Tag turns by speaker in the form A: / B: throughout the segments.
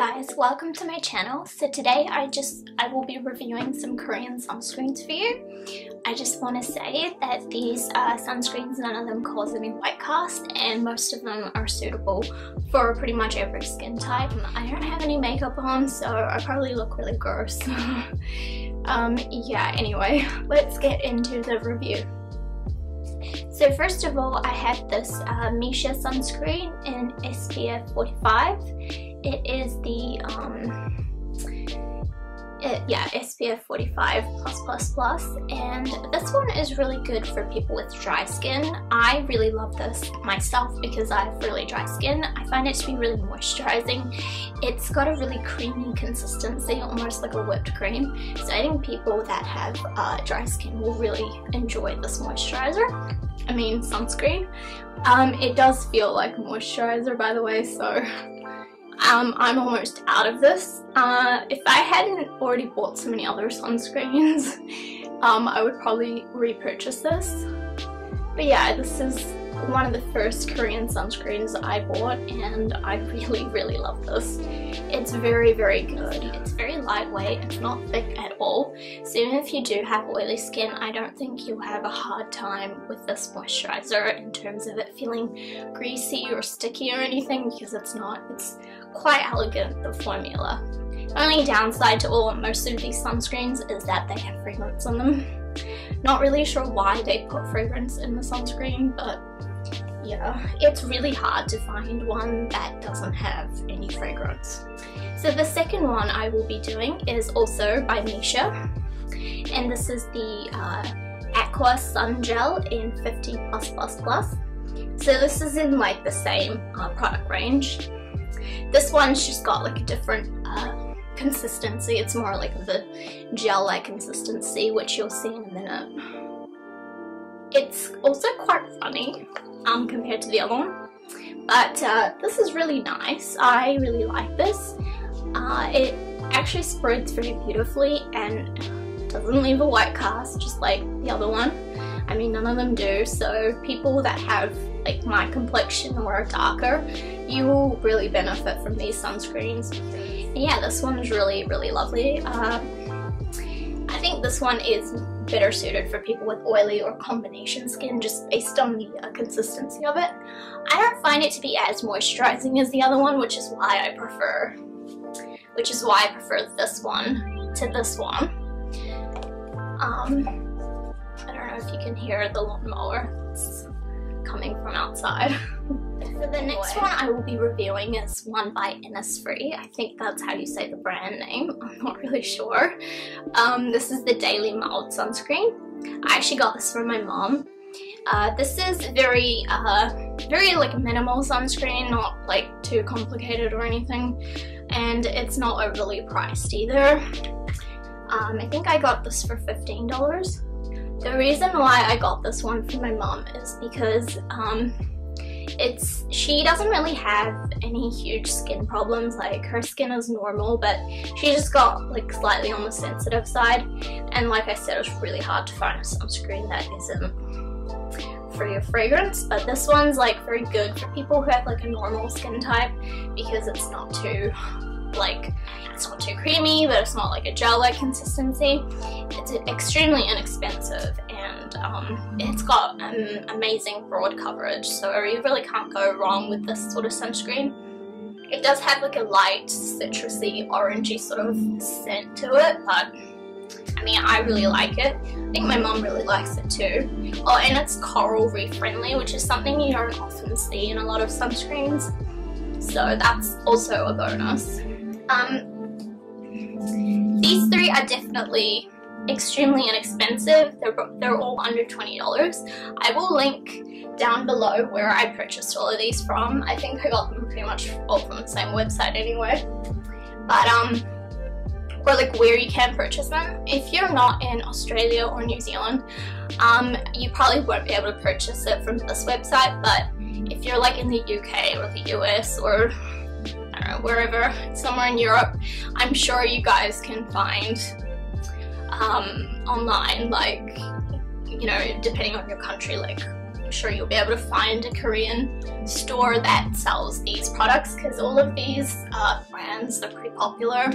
A: guys, welcome to my channel. So today I just I will be reviewing some Korean sunscreens for you. I just want to say that these uh, sunscreens, none of them cause any white cast and most of them are suitable for pretty much every skin type. I don't have any makeup on so I probably look really gross. um, yeah, anyway, let's get into the review. So first of all, I have this uh, Missha sunscreen in SPF 45. It is the, um, it, yeah, SPF 45 plus plus plus and this one is really good for people with dry skin. I really love this myself because I have really dry skin. I find it to be really moisturizing. It's got a really creamy consistency, almost like a whipped cream. So I think people that have uh, dry skin will really enjoy this moisturizer. I mean sunscreen. Um, it does feel like moisturizer by the way, so um, I'm almost out of this. Uh, if I hadn't already bought so many other sunscreens, um, I would probably repurchase this. But yeah, this is one of the first Korean sunscreens I bought and I really really love this. It's very very good. It's very lightweight, it's not thick at all. So even if you do have oily skin, I don't think you'll have a hard time with this moisturizer in terms of it feeling greasy or sticky or anything because it's not. It's quite elegant, the formula. The only downside to all most of these sunscreens is that they have fragrance on them. Not really sure why they put fragrance in the sunscreen, but it's really hard to find one that doesn't have any fragrance. So the second one I will be doing is also by Missha, and this is the uh, Aqua Sun Gel in 50 plus plus plus. So this is in like the same uh, product range. This one's just got like a different uh, consistency. It's more like the gel-like consistency, which you'll see in a minute. It's also quite funny um, compared to the other one. But uh, this is really nice. I really like this. Uh, it actually spreads very beautifully and doesn't leave a white cast just like the other one. I mean none of them do so people that have like my complexion or are darker you will really benefit from these sunscreens. And yeah this one is really really lovely. Uh, I think this one is better suited for people with oily or combination skin just based on the uh, consistency of it. I don't find it to be as moisturizing as the other one, which is why I prefer, which is why I prefer this one to this one. Um, I don't know if you can hear the lawnmower. It's coming from outside. So the next one I will be reviewing is one by Innisfree. I think that's how you say the brand name. I'm not really sure. Um, this is the Daily Mild Sunscreen. I actually got this from my mom. Uh, this is very, uh, very like minimal sunscreen, not like too complicated or anything. And it's not overly priced either. Um, I think I got this for $15. The reason why I got this one from my mom is because um, it's she doesn't really have any huge skin problems like her skin is normal but she just got like slightly on the sensitive side. And like I said it's really hard to find a sunscreen that isn't free of fragrance but this one's like very good for people who have like a normal skin type because it's not too like it's not too creamy but it's not like a gel-like consistency. It's extremely inexpensive and um, it's got an amazing broad coverage so you really can't go wrong with this sort of sunscreen. It does have like a light citrusy orangey sort of scent to it but I mean I really like it. I think my mom really likes it too. Oh and it's coral reef friendly which is something you don't often see in a lot of sunscreens so that's also a bonus. Um, these three are definitely extremely inexpensive. They're, they're all under $20. I will link down below where I purchased all of these from. I think I got them pretty much all from the same website anyway. But, um, or like where you can purchase them. If you're not in Australia or New Zealand, um, you probably won't be able to purchase it from this website, but if you're like in the UK or the US or I don't know, wherever, somewhere in Europe, I'm sure you guys can find um, online, like, you know, depending on your country, like I'm sure you'll be able to find a Korean store that sells these products because all of these uh, brands are pretty popular.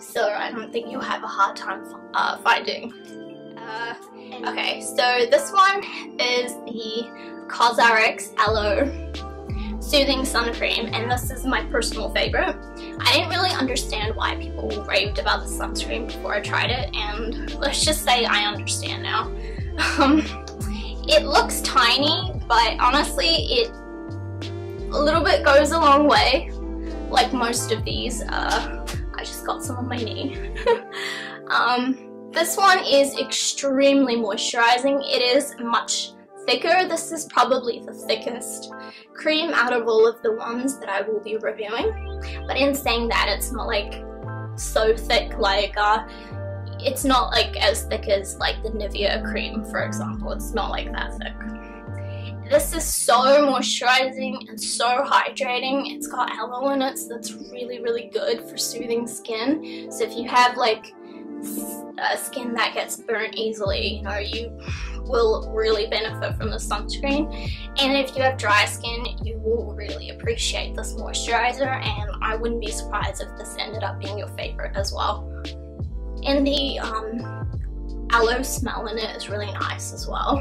A: So I don't think you'll have a hard time uh, finding. Uh, okay, so this one is the COSRX Aloe Soothing Sun Cream and this is my personal favorite. I didn't really understand why people raved about the sunscreen before I tried it and let's just say I understand now. Um, it looks tiny but honestly it a little bit goes a long way like most of these. Uh, I just got some on my knee. um, this one is extremely moisturizing. It is much thicker. This is probably the thickest cream out of all of the ones that I will be reviewing. But in saying that, it's not like so thick like uh, it's not like as thick as like the Nivea cream for example. It's not like that thick. This is so moisturizing and so hydrating. It's got aloe in it, so that's really, really good for soothing skin. So if you have like uh, skin that gets burnt easily, you know, you will really benefit from the sunscreen. And if you have dry skin, you will really appreciate this moisturizer and I wouldn't be surprised if this ended up being your favorite as well. And the um, aloe smell in it is really nice as well.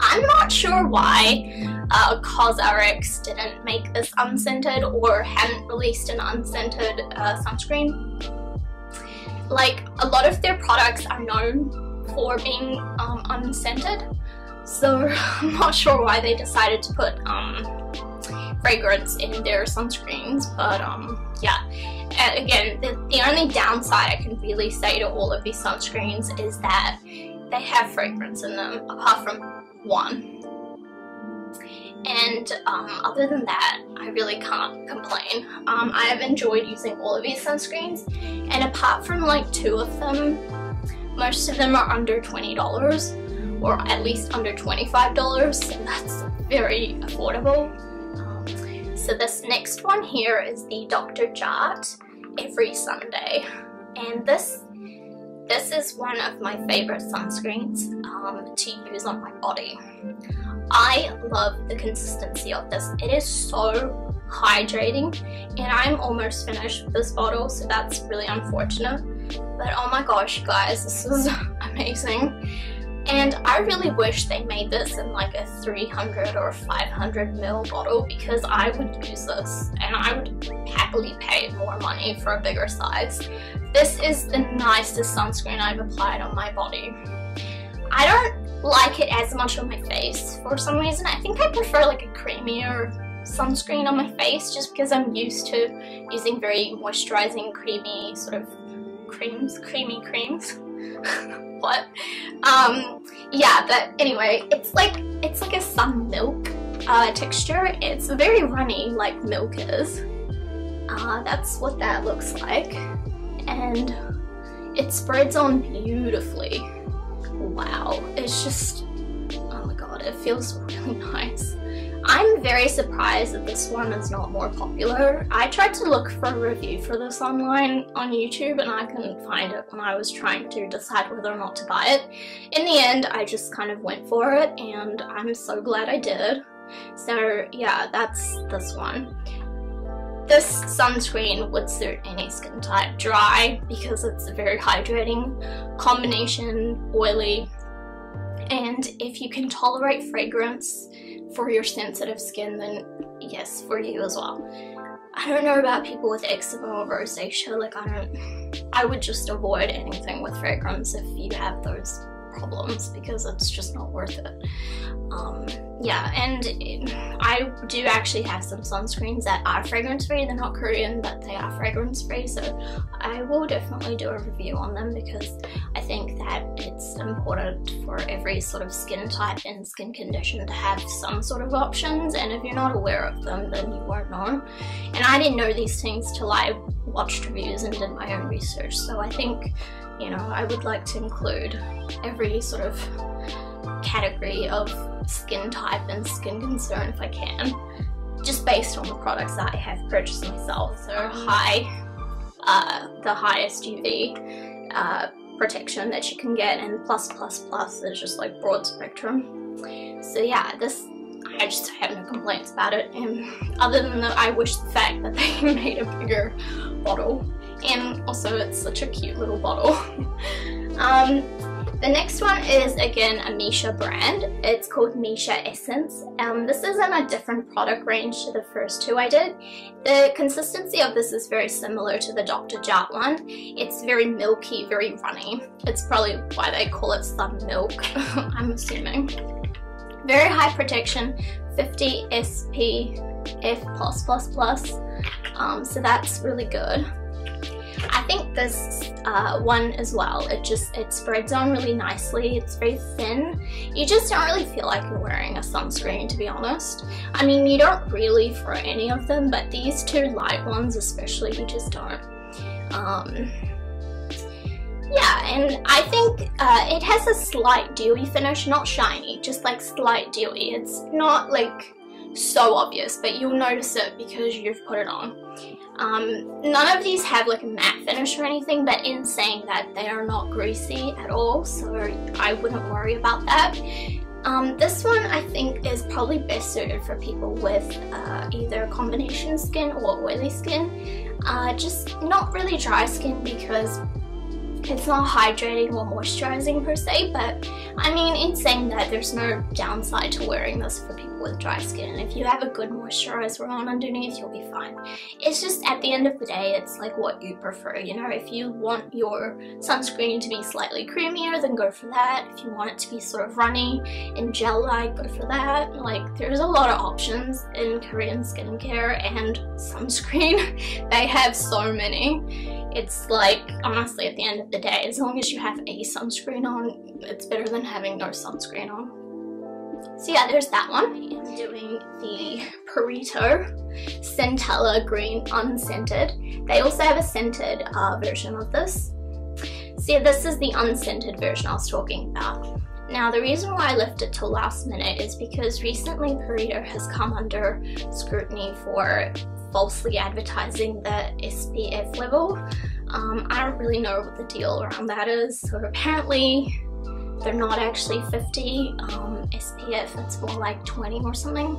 A: I'm not sure why uh, COSRX didn't make this unscented or hadn't released an unscented uh, sunscreen like a lot of their products are known for being um, unscented. So I'm not sure why they decided to put um, fragrance in their sunscreens but um, yeah. And again the, the only downside I can really say to all of these sunscreens is that they have fragrance in them apart from one and um, other than that I really can't complain. Um, I have enjoyed using all of these sunscreens and apart from like two of them most of them are under $20 or at least under $25 and that's very affordable. Um, so this next one here is the Dr. Jart Every Sun Day and this this is one of my favorite sunscreens um, to use on my body. I love the consistency of this. It is so hydrating and I'm almost finished with this bottle so that's really unfortunate. But oh my gosh guys, this is amazing. And I really wish they made this in like a 300 or 500 ml bottle because I would use this and I would happily pay more money for a bigger size. This is the nicest sunscreen I've applied on my body. I don't like it as much on my face for some reason. I think I prefer like a creamier sunscreen on my face just because I'm used to using very moisturizing creamy sort of creams, creamy creams. what? Um, yeah, but anyway, it's like it's like a sun milk uh, texture. It's very runny like milk is. Uh, that's what that looks like. And it spreads on beautifully wow, it's just, oh my god, it feels really nice. I'm very surprised that this one is not more popular. I tried to look for a review for this online on YouTube and I couldn't find it when I was trying to decide whether or not to buy it. In the end, I just kind of went for it and I'm so glad I did. So yeah, that's this one. This sunscreen would suit any skin type. Dry, because it's a very hydrating combination, oily, and if you can tolerate fragrance for your sensitive skin, then yes, for you as well. I don't know about people with eczema or rosacea, like I don't, I would just avoid anything with fragrance if you have those problems because it's just not worth it. Um, yeah, and I do actually have some sunscreens that are fragrance free. They're not Korean, but they are fragrance free, so I will definitely do a review on them because I think that it's important for every sort of skin type and skin condition to have some sort of options, and if you're not aware of them, then you won't know. And I didn't know these things till I watched reviews and did my own research, so I think you know, I would like to include every sort of category of skin type and skin concern if I can, just based on the products that I have purchased myself. So high, uh, the highest UV uh, protection that you can get, and plus plus plus is just like broad spectrum. So yeah, this I just have no complaints about it and other than that I wish the fact that they made a bigger bottle and also it's such a cute little bottle. um, the next one is again a Missha brand. It's called Missha Essence. Um, this is in a different product range to the first two I did. The consistency of this is very similar to the Dr. Jart one. It's very milky, very runny. It's probably why they call it sun milk, I'm assuming. Very high protection, 50 SPF+++, um, so that's really good. I think this uh, one as well, it just, it spreads on really nicely. It's very thin. You just don't really feel like you're wearing a sunscreen to be honest. I mean, you don't really for any of them, but these two light ones especially, you just don't. Um, yeah, and I think uh, it has a slight dewy finish, not shiny, just like slight dewy. It's not like so obvious, but you'll notice it because you've put it on. Um, none of these have like a matte finish or anything, but in saying that, they are not greasy at all, so I wouldn't worry about that. Um, this one I think is probably best suited for people with uh, either combination skin or oily skin. Uh, just not really dry skin because it's not hydrating or moisturizing per se, but I mean, in saying that, there's no downside to wearing this for people with dry skin. If you have a good moisturizer on underneath, you'll be fine. It's just at the end of the day, it's like what you prefer, you know? If you want your sunscreen to be slightly creamier, then go for that. If you want it to be sort of runny and gel-like, go for that. Like, there's a lot of options in Korean skincare and sunscreen. they have so many it's like honestly at the end of the day as long as you have a sunscreen on it's better than having no sunscreen on so yeah there's that one i'm doing the Purito centella green unscented they also have a scented uh, version of this so yeah this is the unscented version i was talking about now the reason why I left it till last minute is because recently Purito has come under scrutiny for falsely advertising the SPF level. Um, I don't really know what the deal around that is. So apparently they're not actually 50 um, SPF, it's more like 20 or something.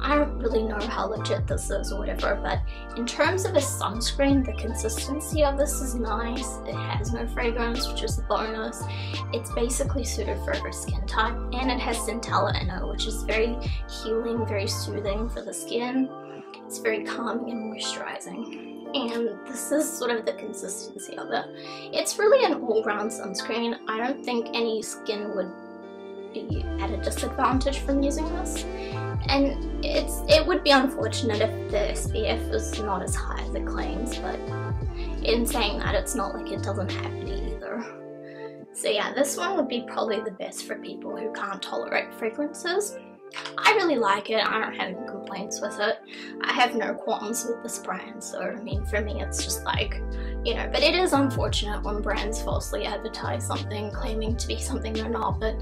A: I don't really know how legit this is or whatever, but in terms of a sunscreen, the consistency of this is nice. It has no fragrance, which is a bonus. It's basically suited for every skin type, and it has centella in it, which is very healing, very soothing for the skin. It's very calming and moisturizing. And this is sort of the consistency of it. It's really an all-round sunscreen. I don't think any skin would be at a disadvantage from using this. And it's it would be unfortunate if the SPF was not as high as it claims, but in saying that, it's not like it doesn't have any either. So yeah, this one would be probably the best for people who can't tolerate fragrances. I really like it. I don't have any complaints with it. I have no qualms with this brand, so I mean, for me, it's just like, you know, but it is unfortunate when brands falsely advertise something claiming to be something they're not, but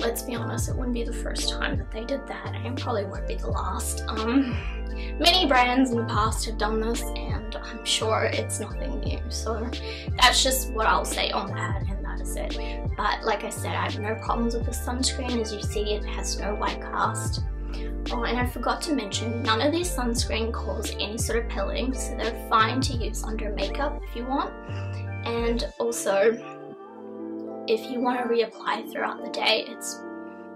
A: let's be honest, it wouldn't be the first time that they did that, and probably won't be the last. Um, many brands in the past have done this, and I'm sure it's nothing new, so that's just what I'll say on that, it. But like I said, I have no problems with the sunscreen. As you see, it has no white cast. Oh, and I forgot to mention, none of these sunscreen cause any sort of pilling, so they're fine to use under makeup if you want. And also, if you want to reapply throughout the day, it's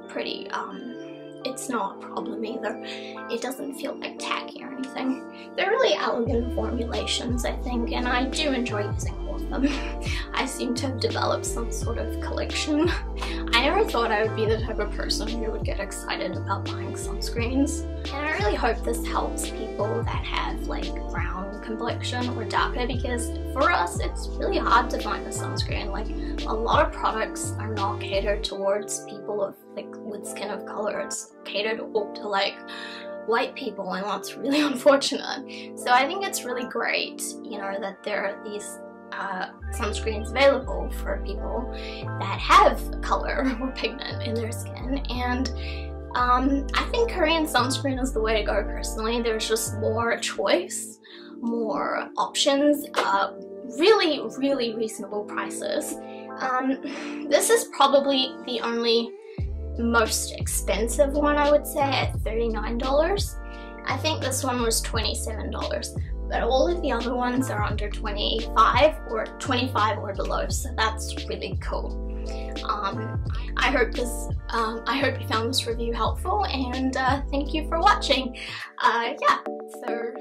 A: pretty, um, it's not a problem either. It doesn't feel like tacky or anything. They're really elegant formulations, I think, and I do enjoy using all of them. I seem to have developed some sort of collection. I never thought I would be the type of person who would get excited about buying sunscreens. And I really hope this helps people that have like brown complexion or darker because for us it's really hard to find a sunscreen. Like a lot of products are not catered towards people of like with skin of color. It's catered up to like white people and that's really unfortunate. So I think it's really great, you know, that there are these uh, sunscreens available for people that have color or pigment in their skin and um, I think Korean sunscreen is the way to go personally. There's just more choice, more options, uh, really, really reasonable prices. Um, this is probably the only most expensive one I would say at $39. I think this one was $27 but all of the other ones are under 25 or 25 or below so that's really cool. Um, I hope this, um, I hope you found this review helpful and uh, thank you for watching. Uh, yeah, so